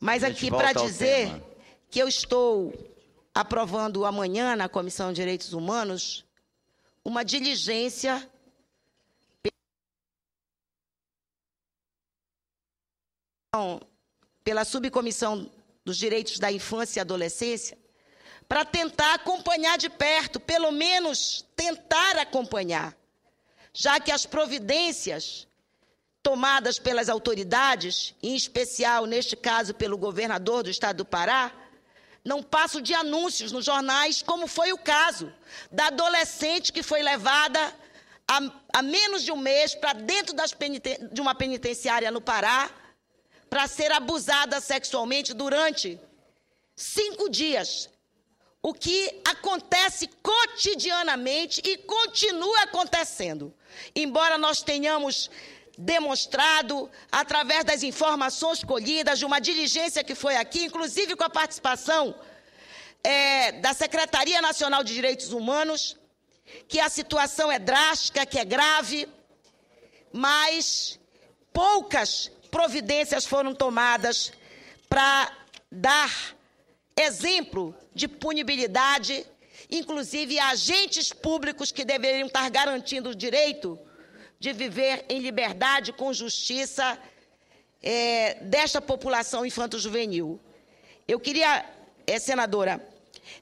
Mas aqui para dizer que eu estou aprovando amanhã na Comissão de Direitos Humanos uma diligência pela Subcomissão dos Direitos da Infância e Adolescência para tentar acompanhar de perto, pelo menos tentar acompanhar, já que as providências tomadas pelas autoridades, em especial, neste caso, pelo governador do estado do Pará, não passam de anúncios nos jornais, como foi o caso da adolescente que foi levada há, menos de um mês para dentro de uma penitenciária no Pará para ser abusada sexualmente durante cinco dias. O que acontece cotidianamente e continua acontecendo. Embora nós tenhamos demonstrado, através das informações colhidas, de uma diligência que foi aqui, inclusive com a participação eh, da Secretaria Nacional de Direitos Humanos, que a situação é drástica, que é grave, mas poucas providências foram tomadas para dar exemplo de punibilidade, inclusive a agentes públicos que deveriam estar garantindo o direito de viver em liberdade com justiça eh, desta população infanto-juvenil. Eu queria, eh, senadora,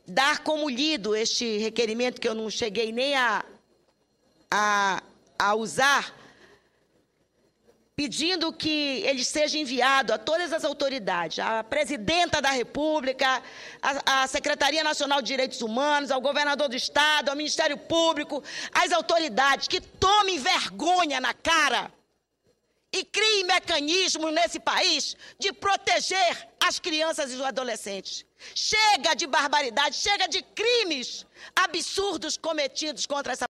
dar como lido este requerimento que eu não cheguei nem a, a, a usar, pedindo que ele seja enviado a todas as autoridades, à presidenta da República, à, Secretaria Nacional de Direitos Humanos, ao governador do Estado, ao Ministério Público, às autoridades que tomem vergonha na cara e criem mecanismos nesse país de proteger as crianças e os adolescentes. Chega de barbaridade, chega de crimes absurdos cometidos contra essa